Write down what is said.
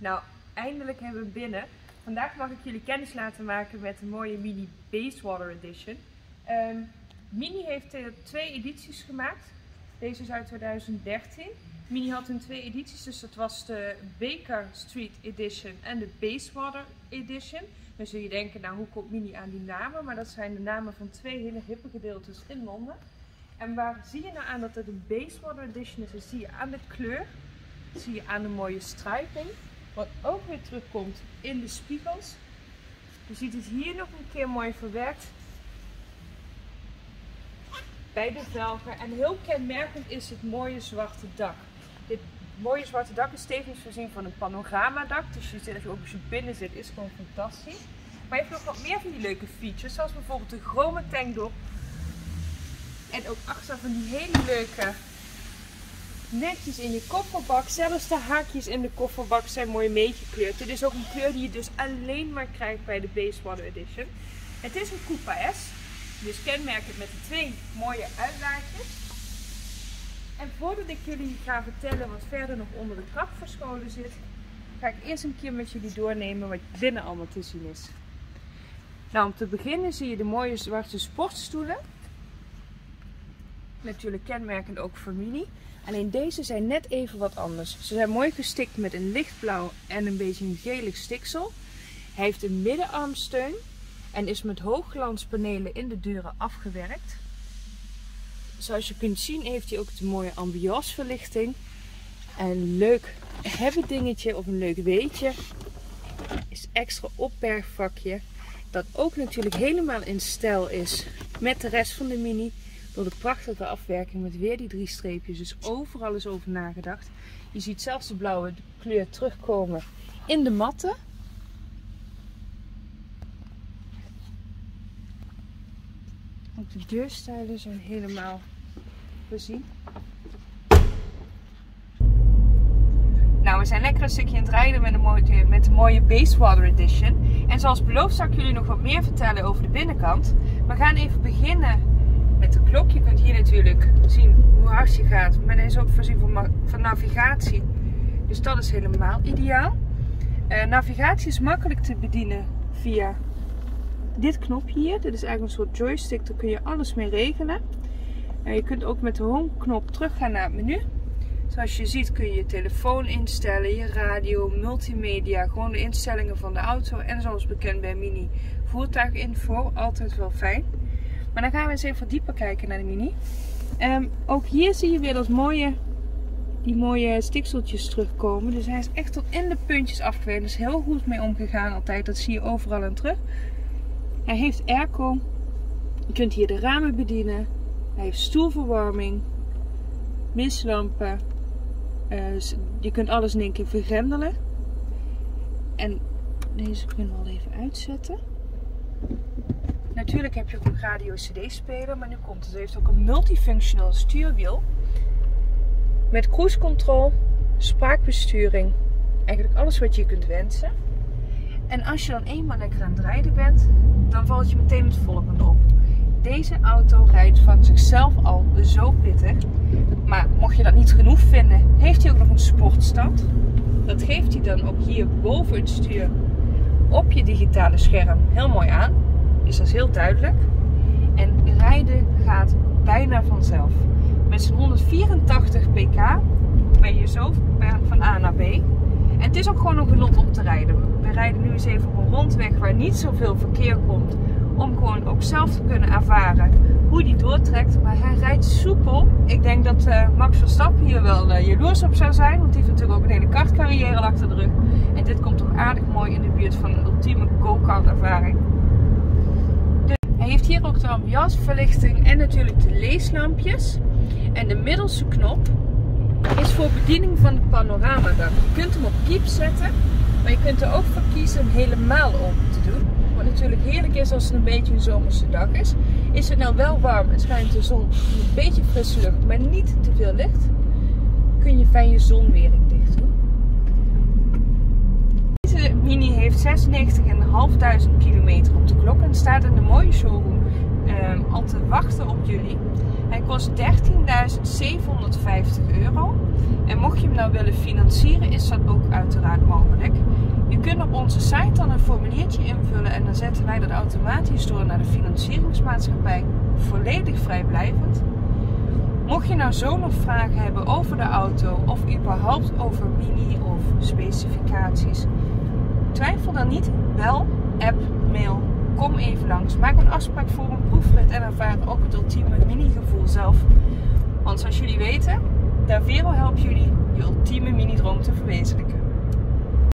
Nou, eindelijk hebben we binnen. Vandaag mag ik jullie kennis laten maken met de mooie Mini Basewater Edition. Ehm, Mini heeft uh, twee edities gemaakt. Deze is uit 2013. Mini had in twee edities, dus dat was de Baker Street Edition en de Basewater Edition. Dan zul je denken, nou hoe komt Mini aan die namen? Maar dat zijn de namen van twee hele hippe gedeeltes in Londen. En waar zie je nou aan dat het een Basewater Edition is? Dat zie je aan de kleur, zie je aan de mooie striping. Wat ook weer terugkomt in de spiegels. Je ziet het hier nog een keer mooi verwerkt. Bij de velgen. En heel kenmerkend is het mooie zwarte dak. Dit mooie zwarte dak is tevens voorzien van een panoramadak. Dus je ziet als je ook als je binnen zit, is gewoon fantastisch. Maar je hebt nog wat meer van die leuke features. Zoals bijvoorbeeld de chrome tankdop. En ook achter van die hele leuke netjes in je kofferbak. Zelfs de haakjes in de kofferbak zijn mooi meegekleurd. Dit is ook een kleur die je dus alleen maar krijgt bij de Base Water Edition. Het is een Coupa S. Dus kenmerkend met de twee mooie uitlaatjes. En voordat ik jullie ga vertellen wat verder nog onder de kap verscholen zit, ga ik eerst een keer met jullie doornemen wat binnen allemaal te zien is. Nou, om te beginnen zie je de mooie zwarte sportstoelen. Natuurlijk kenmerkend ook voor Mini. Alleen deze zijn net even wat anders. Ze zijn mooi gestikt met een lichtblauw en een beetje een gelig stiksel. Hij heeft een middenarmsteun en is met hoogglanspanelen in de deuren afgewerkt. Zoals je kunt zien heeft hij ook de mooie ambianceverlichting. Een leuk heavy dingetje of een leuk weetje is extra opbergvakje. Dat ook natuurlijk helemaal in stijl is met de rest van de Mini. De prachtige afwerking met weer die drie streepjes. Dus overal is over nagedacht. Je ziet zelfs de blauwe kleur terugkomen in de matten. Ook de deurstijlen zijn helemaal voorzien. Nou, we zijn lekker een stukje aan het rijden met de mooie, de mooie Basewater Edition. En zoals beloofd zal ik jullie nog wat meer vertellen over de binnenkant. We gaan even beginnen met de klok. Je kunt hier natuurlijk zien hoe hard je gaat. Maar hij is ook voorzien van, van navigatie. Dus dat is helemaal ideaal. Uh, navigatie is makkelijk te bedienen via dit knopje hier. Dit is eigenlijk een soort joystick. Daar kun je alles mee regelen. En je kunt ook met de home knop teruggaan naar het menu. Zoals je ziet kun je je telefoon instellen, je radio, multimedia, gewoon de instellingen van de auto. En zoals bekend bij Mini voertuiginfo, altijd wel fijn. Maar dan gaan we eens even dieper kijken naar de Mini. Um, ook hier zie je weer dat mooie, die mooie stikseltjes terugkomen. Dus hij is echt tot in de puntjes afgewerkt. Er is heel goed mee omgegaan altijd. Dat zie je overal aan terug. Hij heeft airco. Je kunt hier de ramen bedienen. Hij heeft stoelverwarming. Mistlampen. Uh, je kunt alles in één keer vergrendelen. En deze kunnen we al even uitzetten. Natuurlijk heb je ook een radio CD-speler, maar nu komt het. Het heeft ook een multifunctional stuurwiel. Met cruise control, spraakbesturing. Eigenlijk alles wat je kunt wensen. En als je dan eenmaal lekker aan het rijden bent, dan valt je meteen het volgende op. Deze auto rijdt van zichzelf al zo pittig. Maar mocht je dat niet genoeg vinden, heeft hij ook nog een sportstand. Dat geeft hij dan ook hier boven het stuur op je digitale scherm heel mooi aan. Dat is heel duidelijk. En rijden gaat bijna vanzelf. Met zijn 184 pk ben je zo van A naar B. En het is ook gewoon een genot om te rijden. We rijden nu eens even op een rondweg waar niet zoveel verkeer komt. Om gewoon ook zelf te kunnen ervaren hoe die doortrekt. Maar hij rijdt soepel. Ik denk dat uh, Max Verstappen hier wel uh, jaloers op zou zijn. Want die heeft natuurlijk ook een hele kartcarrière achter de rug. En dit komt toch aardig mooi in de buurt van een ultieme go-kart ervaring. Ambianceverlichting en natuurlijk de leeslampjes. En de middelste knop is voor bediening van de panoramadak. Je kunt hem op keep zetten, maar je kunt er ook voor kiezen hem helemaal open te doen. Wat natuurlijk heerlijk is als het een beetje een zomerse dag is. Is het nou wel warm en schijnt de zon een beetje frisse lucht, maar niet te veel licht, kun je fijn je zonwering Mini heeft 96.500 kilometer op de klok en staat in de mooie showroom um, al te wachten op jullie. Hij kost 13.750 euro. En mocht je hem nou willen financieren, is dat ook uiteraard mogelijk. alleen op onze site dan een formuliertje invullen en dan zetten wij dat automatisch door naar de financieringsmaatschappij, volledig vrijblijvend. Mocht je nou zo nog vragen hebben over de auto of überhaupt over mini of specificaties, twijfel dan niet, bel, app, mail, kom even langs. Maak een afspraak voor een proefrit en ervaar ook het ultieme mini-gevoel zelf. Want zoals jullie weten, Davero helpt jullie je ultieme mini-droom te verwezenlijken.